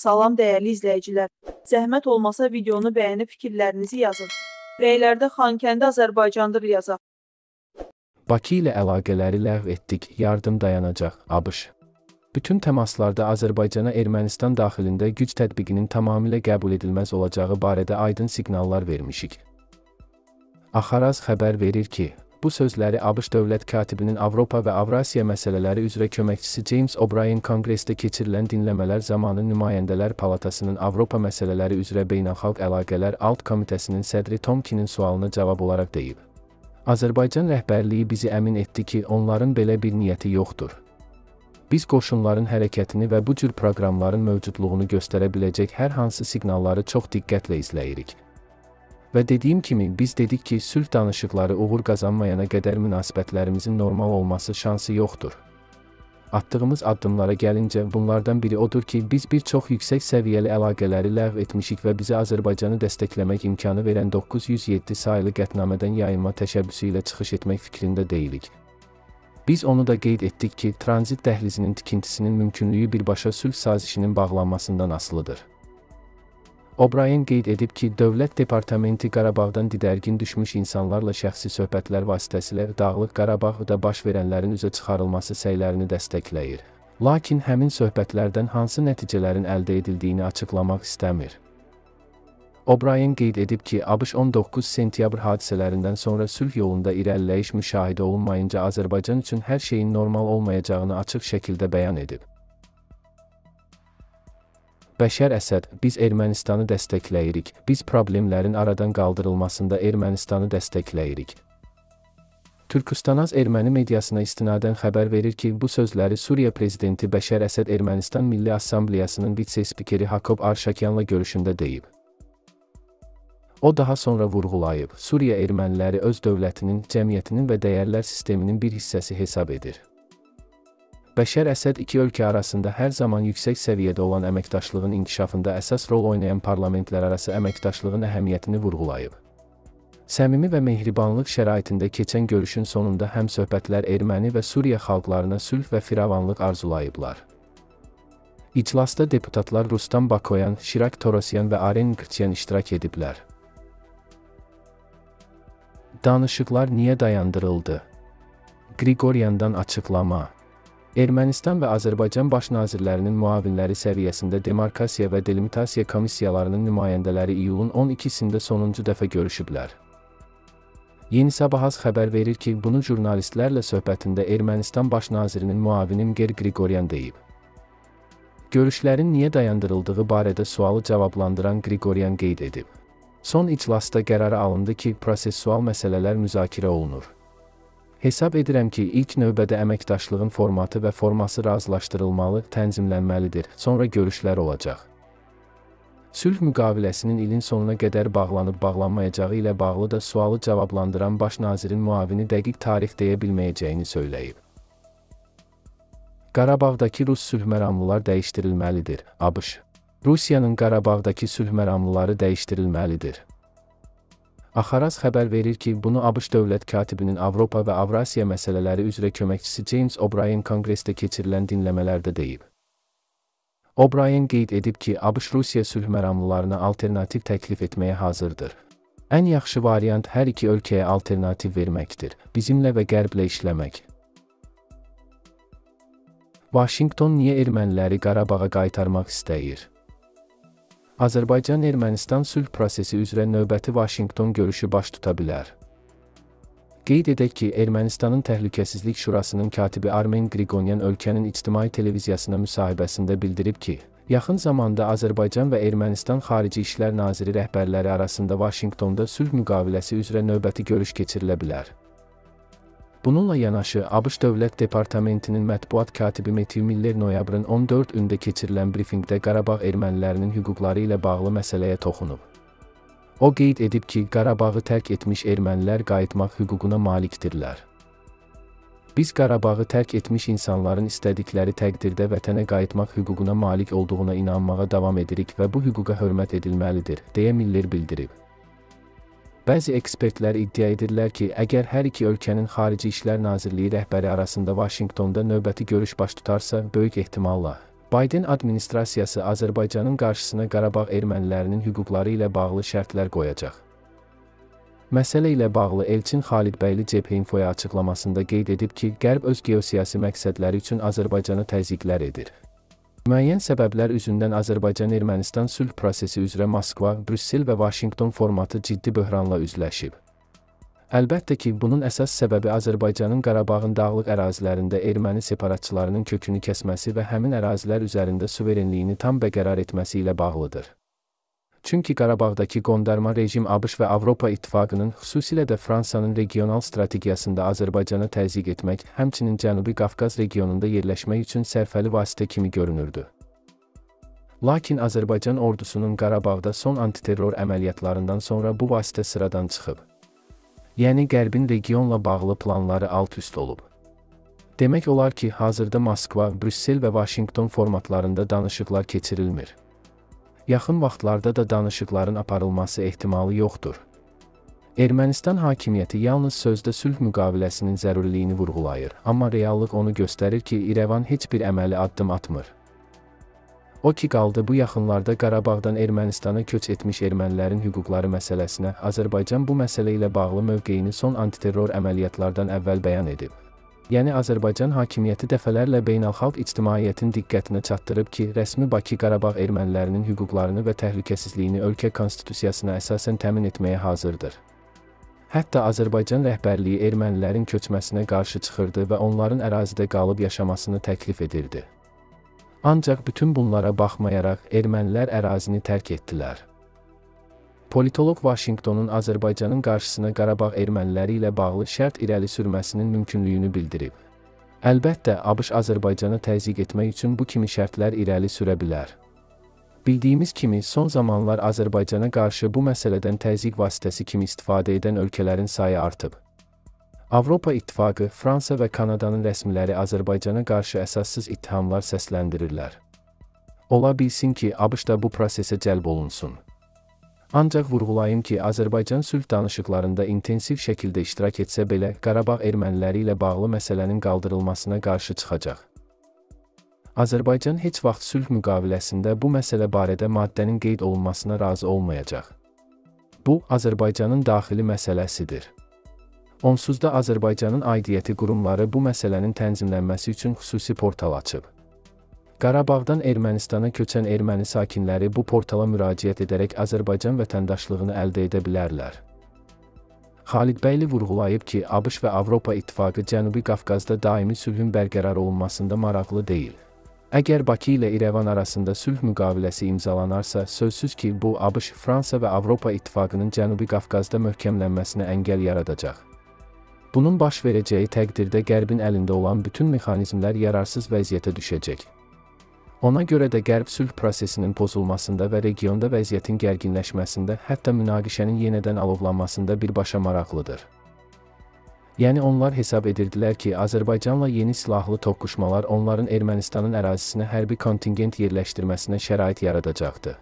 Salam dəyərli izləyicilər. Zəhmət olmasa videonu bəyənib fikirlərinizi yazın. Rəylərdə Xankəndi Azərbaycandır yazaq. Bakı ilə əlaqələri ləğv etdik, yardım dayanacaq, ABŞ. Bütün təmaslarda Azərbaycana Ermənistan daxilində güc tətbiqinin tamamilə qəbul edilməz olacağı barədə aydın siqnallar vermişik. Axaraz xəbər verir ki, bu sözləri ABŞ dövlət katibinin Avropa və Avrasiya məsələləri üzrə köməkçisi James O'Brien konqresdə keçirilən dinləmələr zamanı nümayəndələr palatasının Avropa məsələləri üzrə beynəlxalq əlaqələr alt komitəsinin sədri Tomkinin sualına cavab olaraq deyib. Azərbaycan rəhbərliyi bizi əmin etdi ki, onların belə bir niyyəti yoxdur. Biz qoşunların hərəkətini və bu cür proqramların mövcudluğunu göstərə biləcək hər hansı siqnalları çox diqqətlə izləyirik. Və dediyim kimi, biz dedik ki, sülh danışıqları uğur qazanmayana qədər münasibətlərimizin normal olması şansı yoxdur. Attığımız addımlara gəlincə, bunlardan biri odur ki, biz bir çox yüksək səviyyəli əlaqələri ləğv etmişik və bizə Azərbaycanı dəstəkləmək imkanı verən 907 saylı qətnamədən yayınma təşəbbüsü ilə çıxış etmək fikrində deyilik. Biz onu da qeyd etdik ki, tranzit dəhlizinin tikintisinin mümkünlüyü birbaşa sülh sazişinin bağlanmasından asılıdır. O'Brien qeyd edib ki, Dövlət Departamenti Qarabağdan didərgin düşmüş insanlarla şəxsi söhbətlər vasitəsilə Dağlıq Qarabağda baş verənlərin üzə çıxarılması səylərini dəstəkləyir. Lakin həmin söhbətlərdən hansı nəticələrin əldə edildiyini açıqlamaq istəmir. O'Brien qeyd edib ki, ABŞ 19 sentyabr hadisələrindən sonra sülh yolunda irəliləyiş müşahidə olunmayınca Azərbaycan üçün hər şeyin normal olmayacağını açıq şəkildə bəyan edib. Bəşər Əsəd, biz Ermənistanı dəstəkləyirik. Biz problemlərin aradan qaldırılmasında Ermənistanı dəstəkləyirik. Türküstanaz erməni mediasına istinadən xəbər verir ki, bu sözləri Suriya prezidenti Bəşər Əsəd Ermənistan Milli Assambleyasının vitse-spikeri Hakob Arşakyanla görüşündə deyib. O daha sonra vurğulayıb, Suriya erməniləri öz dövlətinin, cəmiyyətinin və dəyərlər sisteminin bir hissəsi hesab edir. Bəşər Əsəd iki ölkə arasında hər zaman yüksək səviyyədə olan əməkdaşlığın inkişafında əsas rol oynayan parlamentlərarası əməkdaşlığın əhəmiyyətini vurğulayıb. Səmimi və mehribanlıq şəraitində keçən görüşün sonunda həm söhbətlər erməni və Suriya xalqlarına sülh və firavanlıq arzulayıblar. İclasda deputatlar Rustam Bakoyan, Şirak Torosyan və Aren Qırçyan iştirak ediblər. Danışıqlar niyə dayandırıldı? Qrigoryandan açıqlama Ermənistan və Azərbaycan baş nazirlərinin müavinləri səviyyəsində demarkasiya və delimitasiya komissiyalarının nümayəndələri iyulun 12-sində sonuncu dəfə görüşüblər. Yeni Sabahaz xəbər verir ki, bunu jurnalistlərlə söhbətində Ermənistan baş nazirinin müavini Mger Qrigoryan deyib. Görüşlərin niyə dayandırıldığı barədə sualı cavablandıran Qrigoryan qeyd edib. Son iclasda qərar alındı ki, prosessual məsələlər müzakirə olunur. Hesab edirəm ki, ilk növbədə əməkdaşlığın formatı və forması razılaşdırılmalı, tənzimlənməlidir. Sonra görüşlər olacaq. Sülh müqaviləsinin ilin sonuna qədər bağlanıb bağlanmayacağı ilə bağlı da sualı cavablandıran baş nazirin müavini dəqiq tarix deyə bilməyəcəyini söyləyib. Qarabağdakı rus sülh məramlılar dəyişdirilməlidir. ABŞ Rusiyanın Qarabağdakı sülh məramlıları dəyişdirilməlidir. Axaraz xəbər verir ki, bunu ABŞ dövlət katibinin Avropa və Avrasiya məsələləri üzrə köməkçisi James O'Brien konqresdə keçirilən dinləmələrdə deyib. O'Brien qeyd edib ki, ABŞ Rusiya sülh məramlılarına alternativ təklif etməyə hazırdır. Ən yaxşı variant hər iki ölkəyə alternativ verməkdir. Bizimlə və Qərblə işləmək. Vaşinqton niyə erməniləri Qarabağa qaytarmaq istəyir? Azərbaycan-Ermənistan sülh prosesi üzrə növbəti Vaşinqton görüşü baş tuta bilər. Qeyd edək ki, Ermənistanın Təhlükəsizlik Şurasının katibi Armen Qriqonyan ölkənin ictimai televiziyasına müsahibəsində bildirib ki, yaxın zamanda Azərbaycan və Ermənistan Xarici İşlər Naziri rəhbərləri arasında Vaşinqtonda sülh müqaviləsi üzrə növbəti görüş keçirilə bilər. Bununla yanaşı, ABŞ Dövlət Departamentinin mətbuat katibi Matthew Miller noyabrın 14-ündə keçirilən brifinqdə Qarabağ ermənilərinin hüquqları ilə bağlı məsələyə toxunub. O qeyd edib ki, Qarabağı tərk etmiş ermənilər qayıtmaq hüququna malikdirlər. Biz Qarabağı tərk etmiş insanların istədikləri təqdirdə vətənə qayıtmaq hüququna malik olduğuna inanmağa davam edirik və bu hüquqa hörmət edilməlidir, deyə Miller bildirib. Bəzi ekspertlər iddia edirlər ki, əgər hər iki ölkənin Xarici İşlər Nazirliyi rəhbəri arasında Vaşinqtonda növbəti görüş baş tutarsa, böyük ehtimalla Bayden administrasiyası Azərbaycanın qarşısına Qarabağ ermənilərinin hüquqları ilə bağlı şərtlər qoyacaq. Məsələ ilə bağlı Elçin Xalidbəyli Cephe-infoya açıqlamasında qeyd edib ki, Qərb öz geosiyasi məqsədləri üçün Azərbaycana təzyiqlər edir. Müəyyən səbəblər üzündən Azərbaycan-Ermənistan sülh prosesi üzrə Moskva, Brüssel və Vaşinqton formatı ciddi böhranla üzləşib. Əlbəttə ki, bunun əsas səbəbi Azərbaycanın Qarabağın dağlıq ərazilərində erməni separatçılarının kökünü kəsməsi və həmin ərazilər üzərində suverenliyini tam bəqərar etməsi ilə bağlıdır. Çünki Qarabağdakı qondarma rejim ABŞ və Avropa İttifaqının, xüsusilə də Fransanın regional strategiyasında Azərbaycana təzyiq etmək, həmçinin Cənubi Qafqaz regionunda yerləşmək üçün sərfəli vasitə kimi görünürdü. Lakin Azərbaycan ordusunun Qarabağda son antiterror əməliyyatlarından sonra bu vasitə sıradan çıxıb. Yəni Qərbin regionla bağlı planları alt-üst olub. Demək olar ki, hazırda Moskva, Brüssel və Vaşinqton formatlarında danışıqlar keçirilmir. Yaxın vaxtlarda da danışıqların aparılması ehtimalı yoxdur. Ermənistan hakimiyyəti yalnız sözdə sülh müqaviləsinin zəruriliyini vurğulayır, amma reallıq onu göstərir ki, İrəvan heç bir əməli addım atmır. O ki qaldı bu yaxınlarda Qarabağdan Ermənistana köç etmiş ermənilərin hüquqları məsələsinə, Azərbaycan bu məsələ ilə bağlı mövqeyini son antiterror əməliyyatlardan əvvəl bəyan edib. Yəni Azərbaycan hakimiyyəti dəfələrlə beynəlxalq ictimaiyyətin diqqətinə çatdırıb ki, rəsmi Bakı Qarabağ ermənilərinin hüquqlarını və təhlükəsizliyini ölkə konstitusiyasına əsasən təmin etməyə hazırdır. Hətta Azərbaycan rəhbərliyi ermənilərin köçməsinə qarşı çıxırdı və onların ərazidə qalıb yaşamasını təklif edirdi. Ancaq bütün bunlara baxmayaraq ermənilər ərazini tərk etdilər. Politoloq Vaşinqtonun Azərbaycanın qarşısına Qarabağ erməniləri ilə bağlı şərt irəli sürməsinin mümkünlüyünü bildirib. Əlbəttə, ABŞ Azərbaycana təzyiq etmək üçün bu kimi şərtlər irəli sürə bilər. Bildiyimiz kimi, son zamanlar Azərbaycana qarşı bu məsələdən təzyiq vasitəsi kimi istifadə edən ölkələrin sayı artıb. Avropa İttifaqı, Fransa və Kanadanın rəsmiləri Azərbaycana qarşı əsassız ittihamlar səsləndirirlər. Ola bilsin ki, ABŞ da bu prosesə cəlb olunsun. Ancaq vurğulayım ki, Azərbaycan sülh danışıqlarında intensiv şəkildə iştirak etsə belə, Qarabağ erməniləri ilə bağlı məsələnin qaldırılmasına qarşı çıxacaq. Azərbaycan heç vaxt sülh müqaviləsində bu məsələ barədə maddənin qeyd olunmasına razı olmayacaq. Bu, Azərbaycanın daxili məsələsidir. Onsuz da Azərbaycanın aidiyyəti qurumları bu məsələnin tənzimlənməsi üçün xüsusi portal açıb. Qarabağdan Ermənistana köçən erməni sakinləri bu portala müraciət edərək Azərbaycan vətəndaşlığını əldə edə bilərlər. Xalidbəyli vurğulayıb ki, ABŞ və Avropa İttifaqı Cənubi Qafqazda daimi sülhün bərqərar olunmasında maraqlı deyil. Əgər Bakı ilə İrəvan arasında sülh müqaviləsi imzalanarsa, sözsüz ki, bu ABŞ, Fransa və Avropa İttifaqının Cənubi Qafqazda möhkəmlənməsinə əngəl yaradacaq. Bunun baş verəcəyi təqdirdə Qərbin əlində olan bütün mexanizmlər yararsız vəziyyətə düşəcək. Ona görə də Qərb sülh prosesinin pozulmasında və regionda vəziyyətin gərginləşməsində, hətta münaqişənin yenidən alovlanmasında birbaşa maraqlıdır. Yəni onlar hesab edirdilər ki, Azərbaycanla yeni silahlı toqquşmalar onların Ermənistanın ərazisinə hərbi kontingent yerləşdirməsinə şərait yaradacaqdı.